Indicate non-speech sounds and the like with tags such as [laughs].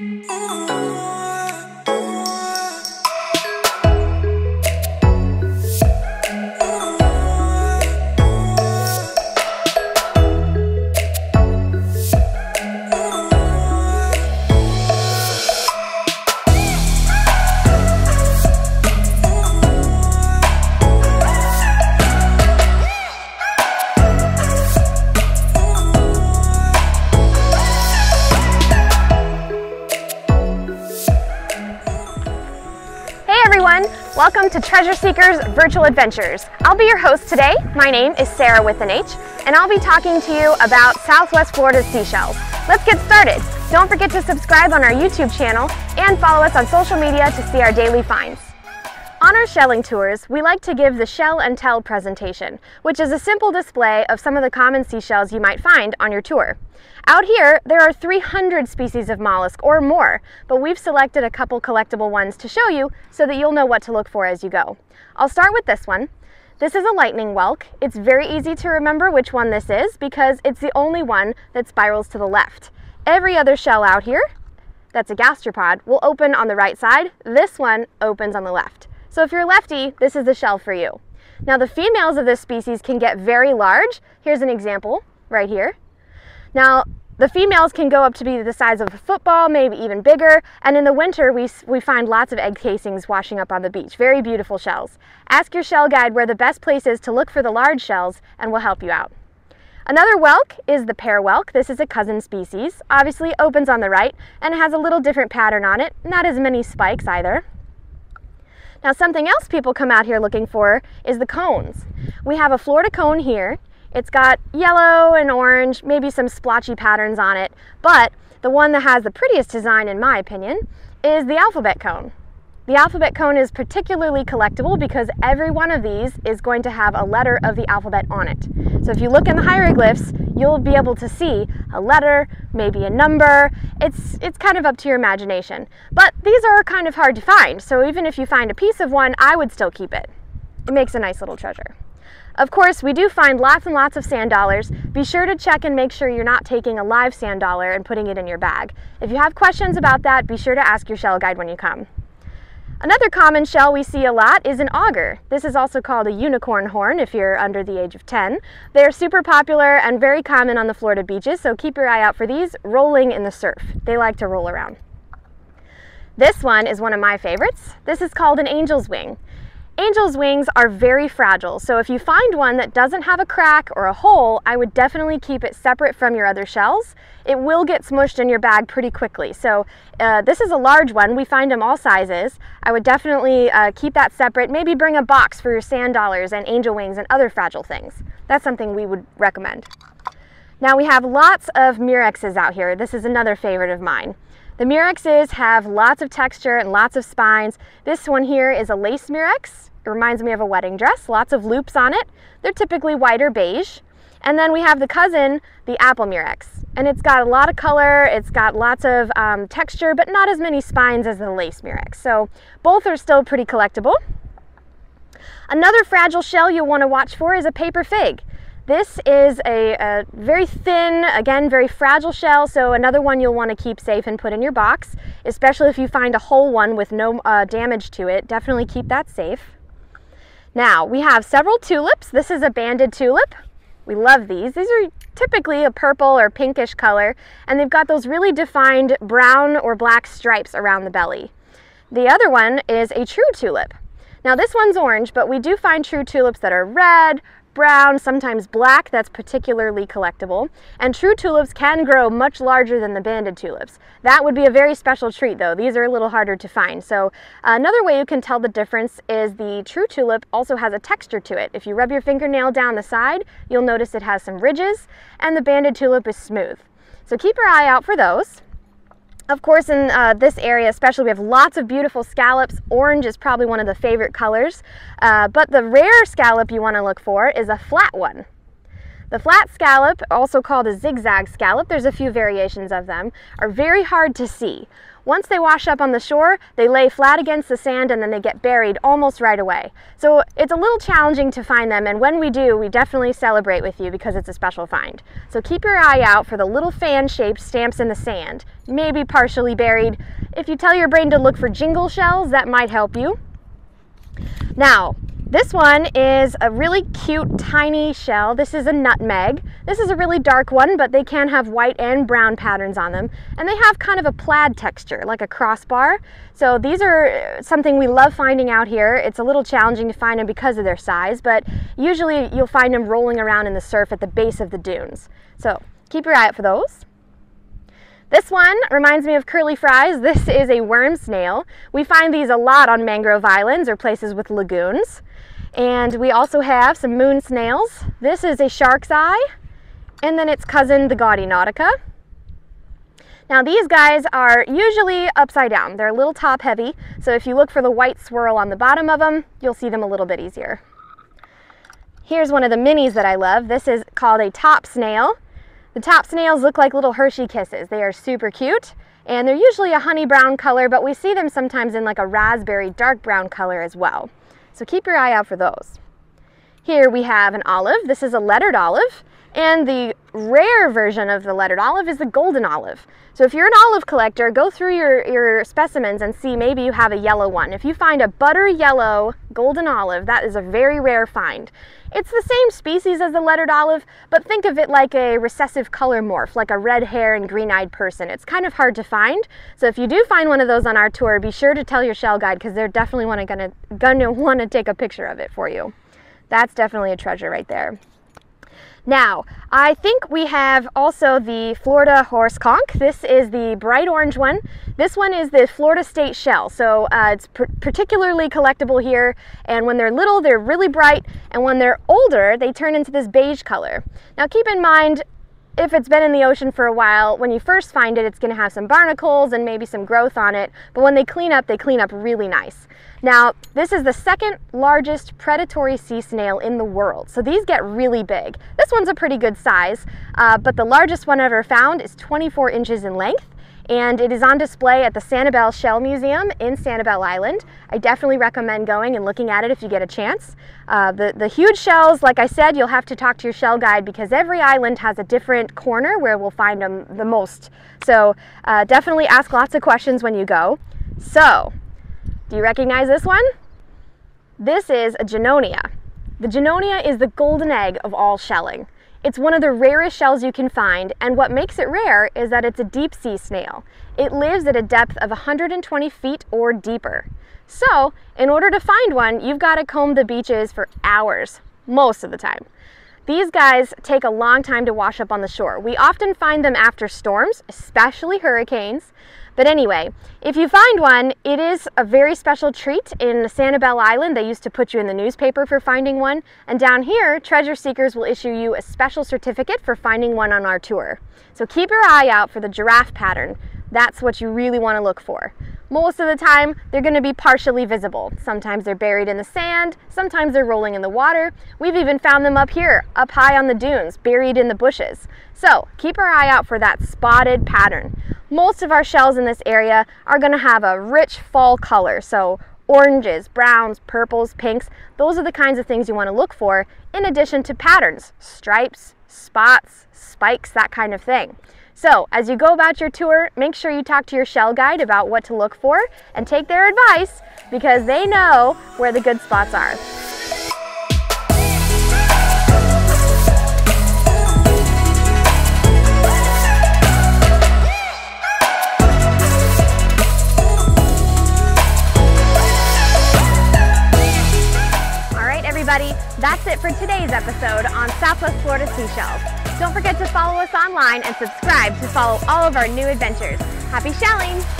Hey everyone, welcome to Treasure Seekers Virtual Adventures. I'll be your host today. My name is Sarah with an H, and I'll be talking to you about Southwest Florida's seashells. Let's get started. Don't forget to subscribe on our YouTube channel and follow us on social media to see our daily finds. On our shelling tours, we like to give the shell and tell presentation, which is a simple display of some of the common seashells you might find on your tour. Out here, there are 300 species of mollusk or more, but we've selected a couple collectible ones to show you so that you'll know what to look for as you go. I'll start with this one. This is a lightning whelk. It's very easy to remember which one this is because it's the only one that spirals to the left. Every other shell out here, that's a gastropod, will open on the right side. This one opens on the left. So if you're lefty, this is the shell for you. Now the females of this species can get very large. Here's an example right here. Now, the females can go up to be the size of a football, maybe even bigger, and in the winter we, we find lots of egg casings washing up on the beach. Very beautiful shells. Ask your shell guide where the best place is to look for the large shells and we'll help you out. Another whelk is the pear whelk. This is a cousin species. Obviously opens on the right and has a little different pattern on it, not as many spikes either. Now something else people come out here looking for is the cones. We have a Florida cone here. It's got yellow and orange, maybe some splotchy patterns on it, but the one that has the prettiest design in my opinion is the alphabet cone. The alphabet cone is particularly collectible because every one of these is going to have a letter of the alphabet on it. So if you look in the hieroglyphs, you'll be able to see a letter, maybe a number. It's, it's kind of up to your imagination. But these are kind of hard to find, so even if you find a piece of one, I would still keep it. It makes a nice little treasure. Of course, we do find lots and lots of sand dollars. Be sure to check and make sure you're not taking a live sand dollar and putting it in your bag. If you have questions about that, be sure to ask your shell guide when you come. Another common shell we see a lot is an auger. This is also called a unicorn horn if you're under the age of 10. They're super popular and very common on the Florida beaches, so keep your eye out for these rolling in the surf. They like to roll around. This one is one of my favorites. This is called an angel's wing. Angel's wings are very fragile, so if you find one that doesn't have a crack or a hole, I would definitely keep it separate from your other shells. It will get smushed in your bag pretty quickly. So uh, this is a large one. We find them all sizes. I would definitely uh, keep that separate. Maybe bring a box for your sand dollars and angel wings and other fragile things. That's something we would recommend. Now we have lots of murexes out here. This is another favorite of mine. The murexes have lots of texture and lots of spines. This one here is a lace murex. It reminds me of a wedding dress, lots of loops on it. They're typically white or beige. And then we have the cousin, the apple murex. And it's got a lot of color, it's got lots of um, texture, but not as many spines as the lace murex. So both are still pretty collectible. Another fragile shell you'll want to watch for is a paper fig. This is a, a, very thin, again, very fragile shell, so another one you'll want to keep safe and put in your box, especially if you find a whole one with no uh, damage to it. Definitely keep that safe. Now, we have several tulips. This is a banded tulip. We love these. These are typically a purple or pinkish color, and they've got those really defined brown or black stripes around the belly. The other one is a true tulip. Now this one's orange, but we do find true tulips that are red, brown, sometimes black, that's particularly collectible. And true tulips can grow much larger than the banded tulips. That would be a very special treat though. These are a little harder to find. So another way you can tell the difference is the true tulip also has a texture to it. If you rub your fingernail down the side, you'll notice it has some ridges and the banded tulip is smooth. So keep your eye out for those. Of course, in uh, this area especially, we have lots of beautiful scallops. Orange is probably one of the favorite colors, uh, but the rare scallop you want to look for is a flat one. The flat scallop, also called a zigzag scallop, there's a few variations of them, are very hard to see. Once they wash up on the shore, they lay flat against the sand and then they get buried almost right away. So it's a little challenging to find them and when we do, we definitely celebrate with you because it's a special find. So keep your eye out for the little fan-shaped stamps in the sand, maybe partially buried. If you tell your brain to look for jingle shells, that might help you. Now, this one is a really cute tiny shell. This is a nutmeg. This is a really dark one, but they can have white and brown patterns on them. And they have kind of a plaid texture, like a crossbar. So these are uh, something we love finding out here. It's a little challenging to find them because of their size, but usually you'll find them rolling around in the surf at the base of the dunes. So keep your eye out for those. This one reminds me of curly fries. This is a worm snail. We find these a lot on mangrove islands or places with lagoons. And we also have some moon snails. This is a shark's eye, and then its cousin, the gaudy natica. Now these guys are usually upside down. They're a little top heavy, so if you look for the white swirl on the bottom of them, you'll see them a little bit easier. Here's one of the minis that I love. This is called a top snail. The top snails look like little Hershey kisses. They are super cute, and they're usually a honey brown color, but we see them sometimes in like a raspberry dark brown color as well. So keep your eye out for those. Here we have an olive. This is a lettered olive. And the rare version of the lettered olive is the golden olive. So if you're an olive collector, go through your, your specimens and see maybe you have a yellow one. If you find a butter yellow golden olive, that is a very rare find. It's the same species as the lettered olive, but think of it like a recessive color morph, like a red hair and green-eyed person. It's kind of hard to find. So if you do find one of those on our tour, be sure to tell your shell guide because they're definitely wanna, gonna, gonna [laughs] want to take a picture of it for you. That's definitely a treasure right there. Now, I think we have also the Florida horse conch. This is the bright orange one. This one is the Florida State shell, so uh, it's particularly collectible here. And when they're little, they're really bright, and when they're older, they turn into this beige color. Now, keep in mind, if it's been in the ocean for a while, when you first find it, it's going to have some barnacles and maybe some growth on it. But when they clean up, they clean up really nice. Now, this is the second largest predatory sea snail in the world, so these get really big. This one's a pretty good size, uh, but the largest one ever found is 24 inches in length, and it is on display at the Sanibel Shell Museum in Sanibel Island. I definitely recommend going and looking at it if you get a chance. Uh, the, the huge shells, like I said, you'll have to talk to your shell guide because every island has a different corner where we'll find them the most. So uh, definitely ask lots of questions when you go. So do you recognize this one? This is a Junonia. The Junonia is the golden egg of all shelling. It's one of the rarest shells you can find, and what makes it rare is that it's a deep sea snail. It lives at a depth of 120 feet or deeper. So, in order to find one, you've got to comb the beaches for hours, most of the time. These guys take a long time to wash up on the shore. We often find them after storms, especially hurricanes, but anyway, if you find one, it is a very special treat. In Sanibel Island, they used to put you in the newspaper for finding one. And down here, treasure seekers will issue you a special certificate for finding one on our tour. So keep your eye out for the giraffe pattern. That's what you really want to look for. Most of the time, they're going to be partially visible. Sometimes they're buried in the sand, sometimes they're rolling in the water. We've even found them up here, up high on the dunes, buried in the bushes. So keep our eye out for that spotted pattern. Most of our shells in this area are going to have a rich fall color, so oranges, browns, purples, pinks, those are the kinds of things you want to look for in addition to patterns, stripes, spots, spikes, that kind of thing. So as you go about your tour, make sure you talk to your shell guide about what to look for and take their advice because they know where the good spots are. All right, everybody, that's it for today's episode on Southwest Florida Seashells. Don't forget to follow us online and subscribe to follow all of our new adventures. Happy shelling!